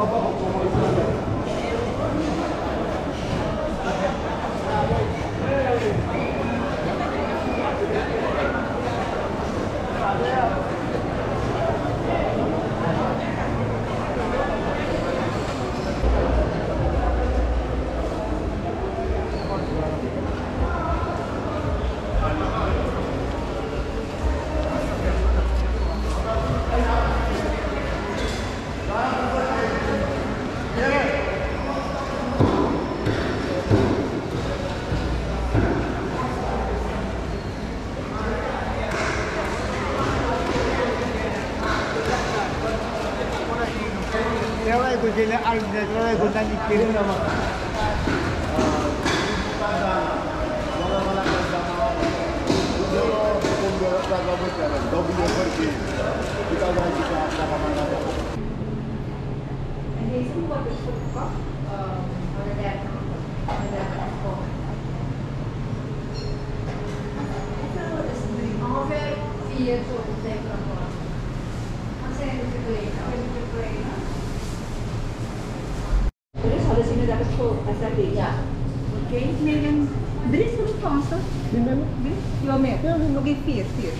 Oh, oh, oh. Afkomen. Hoeveel is het drie? Ongeveer vier soorten tekeningen. kasabihan. Okay? Ngayon, bilis mo yung consult. Hindi naman. Bilis? Yung may? Okay, fear, fear.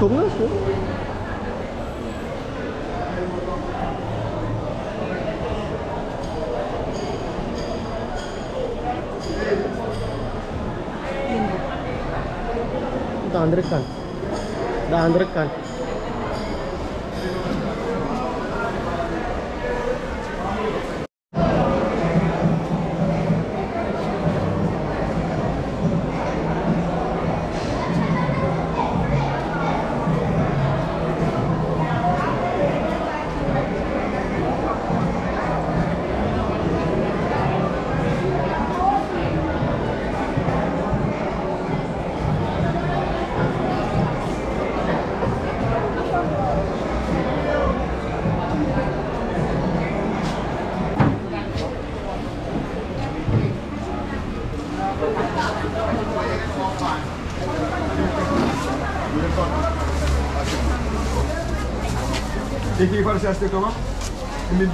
Tungas po. The Andhra Khan. Et qui va le acheter comment de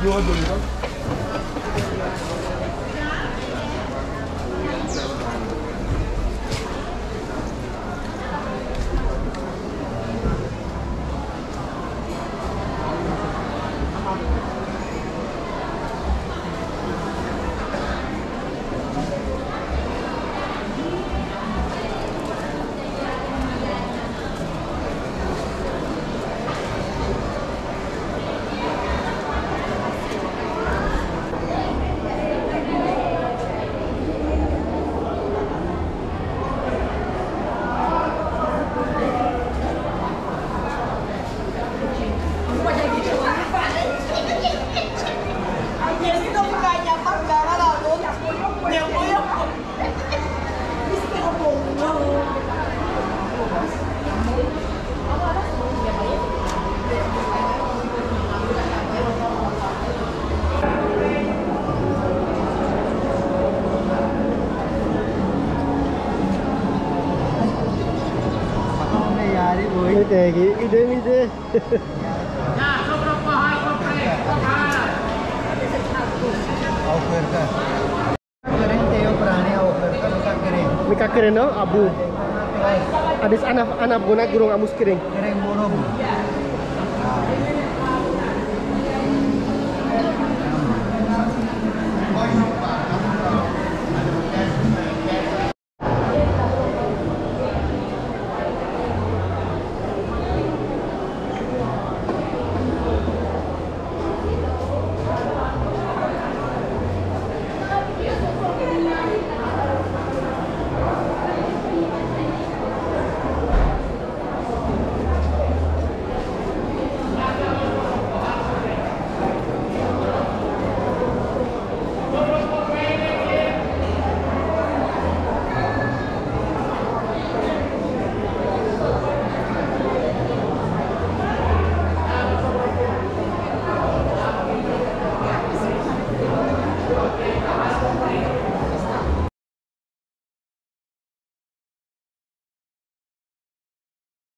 berani offer ka maka kering. Mika keren no abu. Adis anak anak guna gurung amus kering. Kering burung.